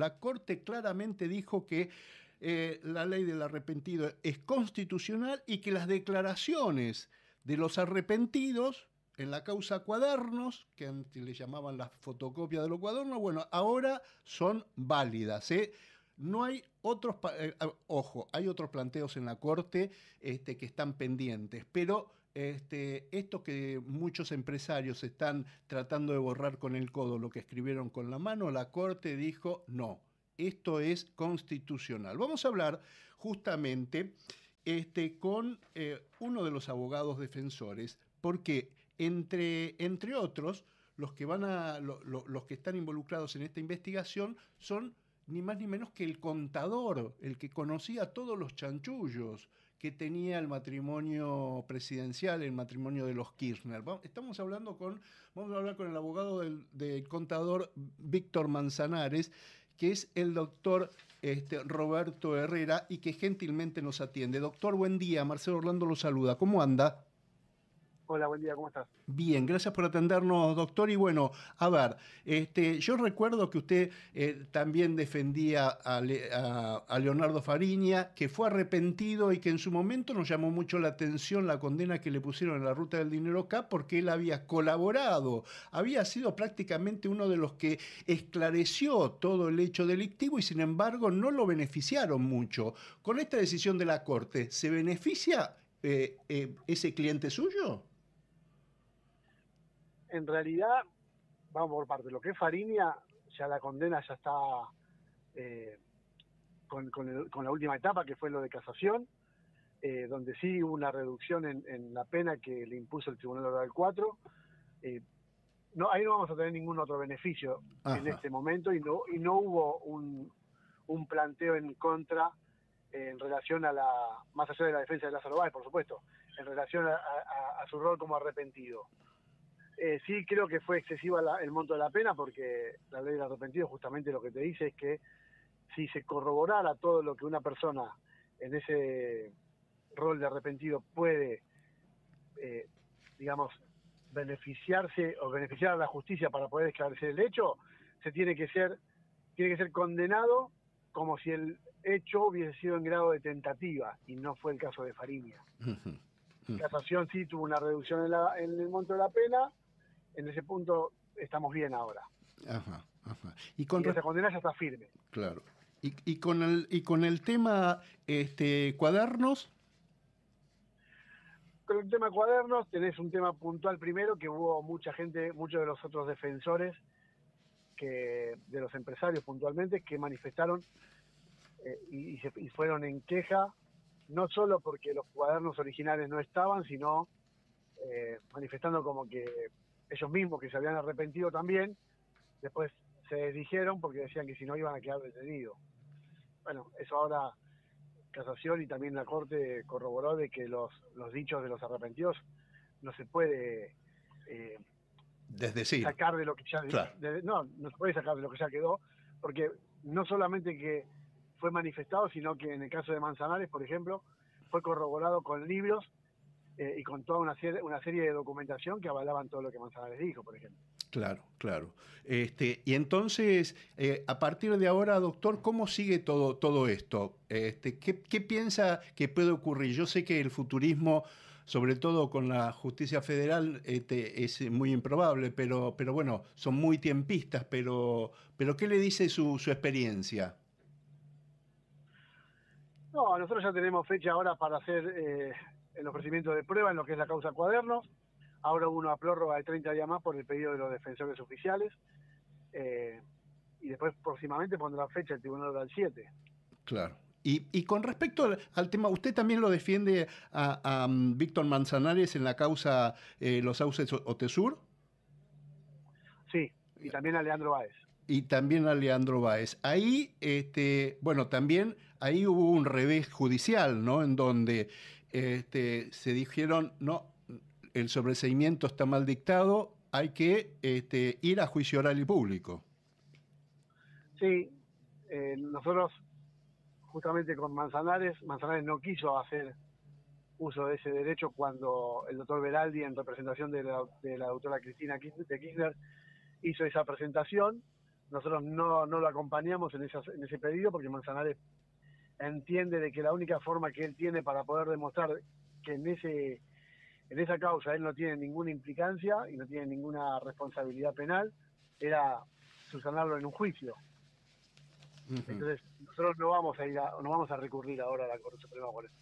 La Corte claramente dijo que eh, la ley del arrepentido es constitucional y que las declaraciones de los arrepentidos en la causa cuadernos, que antes le llamaban la fotocopia de los cuadernos, bueno, ahora son válidas. ¿eh? No hay otros, eh, ojo, hay otros planteos en la Corte este, que están pendientes, pero este, esto que muchos empresarios están tratando de borrar con el codo, lo que escribieron con la mano, la Corte dijo no, esto es constitucional. Vamos a hablar justamente este, con eh, uno de los abogados defensores, porque entre, entre otros, los que, van a, los que están involucrados en esta investigación son ni más ni menos que el contador, el que conocía todos los chanchullos que tenía el matrimonio presidencial, el matrimonio de los Kirchner. Estamos hablando con, vamos a hablar con el abogado del, contador Víctor Manzanares, que es el doctor este, Roberto Herrera y que gentilmente nos atiende. Doctor, buen día. Marcelo Orlando lo saluda. ¿Cómo anda? Hola, buen día, ¿cómo estás? Bien, gracias por atendernos, doctor. Y bueno, a ver, este, yo recuerdo que usted eh, también defendía a, Leonardo Fariña, que fue arrepentido y que en su momento nos llamó mucho la atención la condena que le pusieron en la ruta del dinero acá, porque él había colaborado, había sido prácticamente uno de los que esclareció todo el hecho delictivo y sin embargo no lo beneficiaron mucho. Con esta decisión de la Corte, ¿se beneficia eh, eh, ese cliente suyo? En realidad, vamos por parte, lo que es Fariña, ya la condena ya está eh, con, la última etapa, que fue lo de casación, eh, donde sí hubo una reducción en, la pena que le impuso el Tribunal Oral 4. Eh, no, ahí no vamos a tener ningún otro beneficio en este momento y no, y no hubo un, planteo en contra en relación a la, más allá de la defensa de Lázaro Báez, por supuesto, en relación a su rol como arrepentido. Eh, sí creo que fue excesiva el monto de la pena porque la ley del arrepentido justamente lo que te dice es que si se corroborara todo lo que una persona en ese rol de arrepentido puede, eh, digamos, beneficiarse o beneficiar a la justicia para poder esclarecer el hecho, se tiene que ser, tiene que ser condenado como si el hecho hubiese sido en grado de tentativa y no fue el caso de Fariña. Casación sí tuvo una reducción en el monto de la pena, en ese punto estamos bien ahora. Ajá, ajá. Y, con esa condena ya está firme. Claro. Y, y, con el y con el tema este cuadernos con el tema cuadernos tenés un tema puntual primero que hubo mucha gente muchos de los otros defensores que de los empresarios puntualmente que manifestaron eh, y, se, y, fueron en queja no solo porque los cuadernos originales no estaban sino eh, manifestando como que ellos mismos que se habían arrepentido también, después se dijeron porque decían que si no iban a quedar detenidos. Bueno, eso ahora Casación y también la Corte corroboró de que los, los dichos de los arrepentidos no se puede eh, Desdecir. sacar de lo que ya no, no se puede sacar de lo que ya quedó, porque no solamente que fue manifestado, sino que en el caso de Manzanares, por ejemplo, fue corroborado con libros eh, y con toda una serie, una serie de documentación que avalaban todo lo que Manzanares dijo, por ejemplo. Claro, claro. Este, y entonces, eh, a partir de ahora, doctor, ¿cómo sigue todo, todo esto? Este, ¿qué, piensa que puede ocurrir? Yo sé que el futurismo, sobre todo con la justicia federal, este, es muy improbable, pero, pero bueno, son muy tiempistas, pero, pero ¿qué le dice su, su experiencia? No, nosotros ya tenemos fecha ahora para hacer eh, el ofrecimiento de prueba en lo que es la causa cuadernos. Ahora hubo una prórroga de 30 días más por el pedido de los defensores oficiales. Eh, y después próximamente pondrá fecha el Tribunal Oral 7. Claro. Y, y, con respecto al, tema, ¿usted también lo defiende a, um, Víctor Manzanares en la causa eh, Los Sauces Otesur? Sí, y también a Leandro Báez. Y también a Leandro Báez. Ahí, este, bueno, también ahí hubo un revés judicial, ¿no? En donde este, se dijeron, no, el sobreseimiento está mal dictado, hay que este, ir a juicio oral y público. Sí, eh, nosotros justamente con Manzanares, Manzanares no quiso hacer uso de ese derecho cuando el doctor Beraldi, en representación de la, doctora Cristina de Kirchner, hizo esa presentación, nosotros no, no lo acompañamos en, en ese pedido porque Manzanares entiende de que la única forma que él tiene para poder demostrar que en ese en esa causa él no tiene ninguna implicancia y no tiene ninguna responsabilidad penal era subsanarlo en un juicio. Entonces, nosotros no vamos a ir no vamos a recurrir ahora a la Corte Suprema por eso.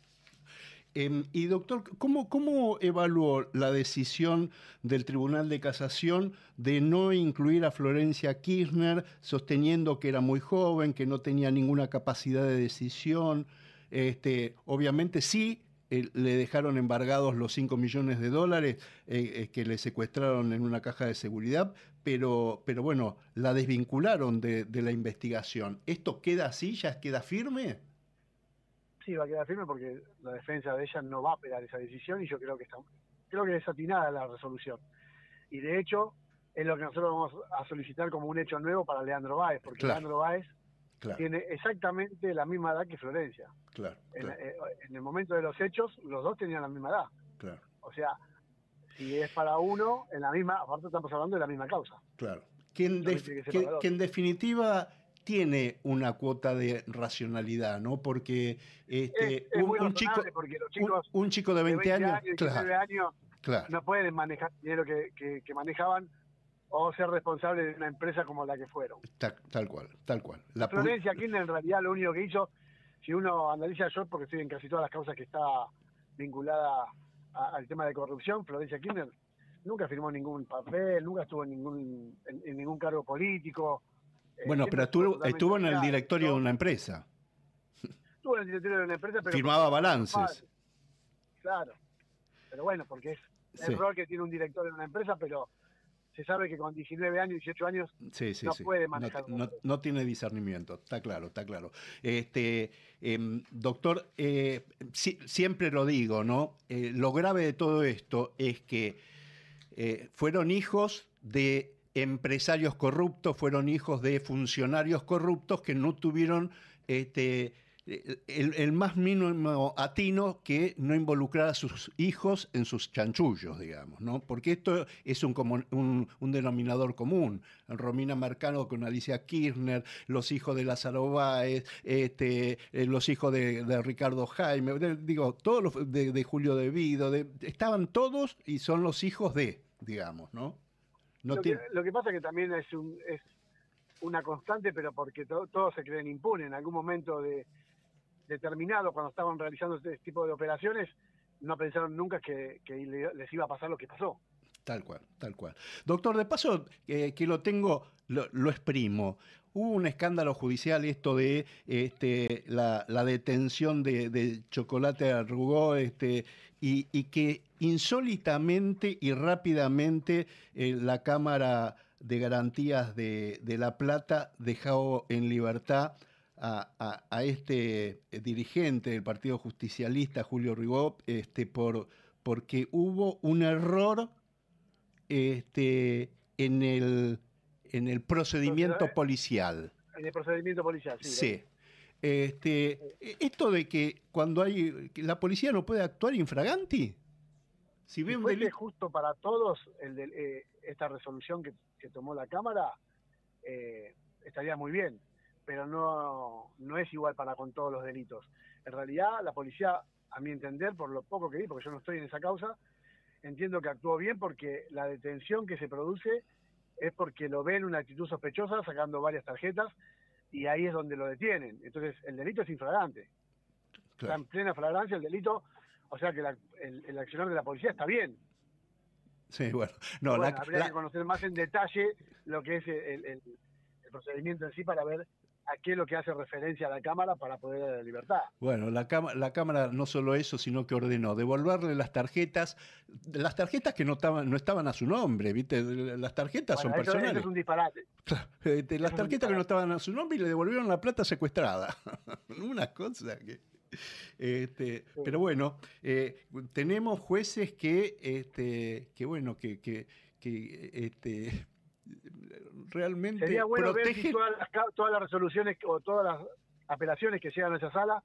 Em, y doctor, ¿cómo, ¿cómo evaluó la decisión del Tribunal de Casación de no incluir a Florencia Kirchner, sosteniendo que era muy joven, que no tenía ninguna capacidad de decisión? Este, obviamente sí, eh, le dejaron embargados los 5 millones de dólares eh, eh, que le secuestraron en una caja de seguridad, pero, pero bueno, la desvincularon de, de la investigación. ¿Esto queda así? ¿Ya queda firme? Sí va a quedar firme porque la defensa de ella no va a pegar esa decisión y yo creo que está, creo que es atinada la resolución. Y de hecho, es lo que nosotros vamos a solicitar como un hecho nuevo para Leandro Báez, porque Leandro Báez tiene exactamente la misma edad que Florencia. Claro, eh, en, el momento de los hechos, los dos tenían la misma edad. Claro. O sea, si es para uno, en la misma, aparte estamos hablando de la misma causa. Claro. Que en definitiva tiene una cuota de racionalidad, ¿no? Porque este, un, chico, un, chico de 20, años, claro, no pueden manejar dinero que, que, manejaban o ser responsables de una empresa como la que fueron. Tal, cual, tal cual. La Florencia Kirchner en realidad lo único que hizo, si uno analiza yo, porque estoy en casi todas las causas que está vinculada al tema de corrupción, Florencia Kirchner nunca firmó ningún papel, nunca estuvo en ningún, en ningún cargo político, bueno, pero estuvo, estuvo en el directorio de una empresa. Estuvo en el directorio de una empresa, pero... Firmaba balances. Claro. Pero bueno, porque es el rol que tiene un director de una empresa, pero se sabe que con 19 años, 18 años, no puede manejar. No, tiene discernimiento, está claro, está claro. Este, em, doctor, eh, siempre lo digo, ¿no? Eh, lo grave de todo esto es que eh, fueron hijos de empresarios corruptos, fueron hijos de funcionarios corruptos que no tuvieron este, el, más mínimo atino que no involucrar a sus hijos en sus chanchullos, digamos, ¿no? Porque esto es un, denominador común. Romina Mercano con Alicia Kirchner, los hijos de Lázaro Báez, este, eh, los hijos de, Ricardo Jaime, digo, todos los de, Julio De Vido, estaban todos y son los hijos de, digamos, ¿no? Lo, que, lo, que, pasa es que también es, un, es una constante, pero porque todos se creen impunes. En algún momento de, determinado, cuando estaban realizando este tipo de operaciones, no pensaron nunca que, les iba a pasar lo que pasó. Tal cual, tal cual. Doctor, de paso, que lo tengo, lo, exprimo. Hubo un escándalo judicial, esto de este, la, detención de, Chocolate Arrugó, este, y, y que insólitamente y rápidamente eh, la Cámara de Garantías de, La Plata dejó en libertad a, este eh, dirigente del Partido Justicialista, Julio Ribó, este, por, porque hubo un error este, en, el, en el procedimiento policial. En el procedimiento policial, sí. Sí. Este, esto de que cuando hay la policía no puede actuar infraganti. Si, ve justo para todos el eh, esta resolución que, tomó la Cámara, eh, estaría muy bien, pero no, no es igual para con todos los delitos. En realidad, la policía, a mi entender, por lo poco que vi, porque yo no estoy en esa causa, entiendo que actuó bien porque la detención que se produce es porque lo ven una actitud sospechosa sacando varias tarjetas y ahí es donde lo detienen. Entonces, el delito es infragante. Está en plena flagrancia el delito o sea que el, el accionar de la policía está bien. Sí, bueno. No, habría que conocer más en detalle lo que es el, procedimiento en sí para ver a qué es lo que hace referencia a la Cámara para poder dar la libertad. Bueno, la, la Cámara no solo eso, sino que ordenó devolverle las tarjetas, las tarjetas que no estaban, no estaban a su nombre, ¿viste? Las tarjetas son personales. Eso es un disparate. Este, las tarjetas que no estaban a su nombre y le devolvieron la plata secuestrada. Una cosa que... Este, pero bueno, eh, tenemos jueces que, este, que bueno, que, que, este, realmente Sería bueno protegen... todas, las, resoluciones o todas las apelaciones que llegan a esa sala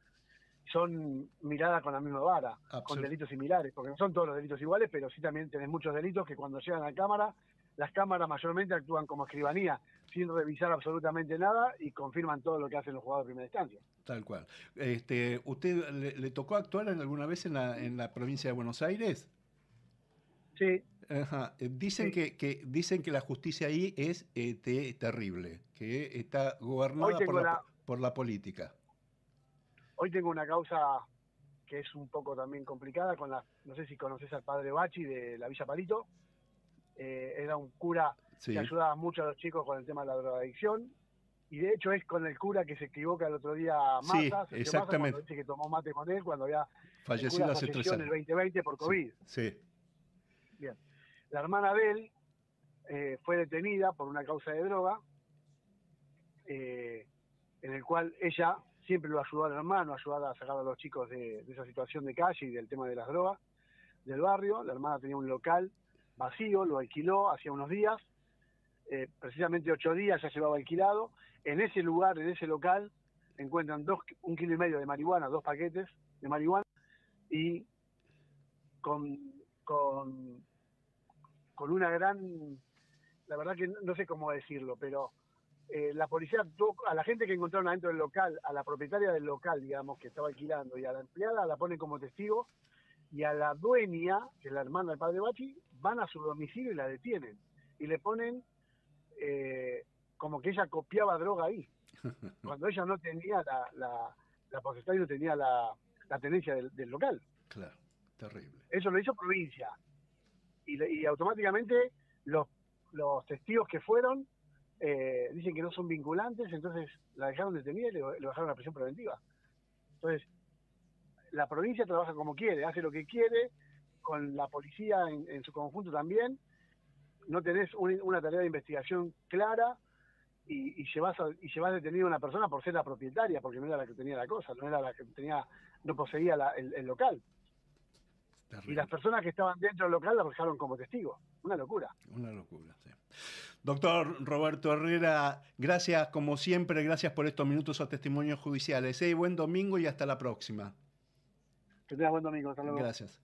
son miradas con la misma vara, con delitos similares, porque no son todos los delitos iguales, pero sí también tenés muchos delitos que cuando llegan a la Cámara las cámaras mayormente actúan como escribanía, sin revisar absolutamente nada y confirman todo lo que hacen los jugadores de primera instancia. Tal cual. Este, ¿Usted le, tocó actuar en alguna vez en la, en la provincia de Buenos Aires? Sí. Ajá. Eh, dicen, Que, que, dicen que la justicia ahí es eh, terrible, que está gobernada por la, por la política. Hoy tengo una causa que es un poco también complicada con la, no sé si conoces al padre Bachi de la Villa Palito, eh, era un cura que ayudaba mucho a los chicos con el tema de la drogadicción, y de hecho es con el cura que se equivoca el otro día Massa, sí, exactamente. dice que tomó mate con él cuando había fallecido hace tres años. en el 2020 por COVID. Sí. Bien. La hermana de eh, fue detenida por una causa de droga, eh, en el cual ella siempre lo ayudó al hermano, ayudaba a sacar a los chicos de, esa situación de calle y del tema de las drogas del barrio. La hermana tenía un local vacío, lo alquiló hacía unos días, eh, precisamente ocho días ya llevaba alquilado. En ese lugar, en ese local, encuentran un kilo y medio de marihuana, dos paquetes de marihuana, y con, con una gran, la verdad que no sé cómo decirlo, pero eh, la policía actuó, a la gente que encontraron adentro del local, a la propietaria del local, digamos, que estaba alquilando, y a la empleada la ponen como testigo, y a la dueña, que es la hermana del padre Bachi, van a su domicilio y la detienen. Y le ponen eh, como que ella copiaba droga ahí, cuando ella no tenía la, la, la no tenía la, la tenencia del, local. Claro, terrible. Eso lo hizo provincia. Y, y automáticamente los, testigos que fueron eh, dicen que no son vinculantes, entonces la dejaron detenida y le, bajaron la prisión preventiva. Entonces, la provincia trabaja como quiere, hace lo que quiere, con la policía en, su conjunto también. No tenés una tarea de investigación clara y, y llevas y llevas detenido a una persona por ser la propietaria, porque no era la que tenía la cosa, no era la que tenía, no poseía el, local. Y las personas que estaban dentro del local la dejaron como testigos. Una locura. Una locura, sí. Doctor Roberto Herrera, gracias como siempre, gracias por estos minutos o testimonios judiciales. ¿eh? Buen domingo y hasta la próxima. Que tengas buen domingo, hasta luego. Gracias.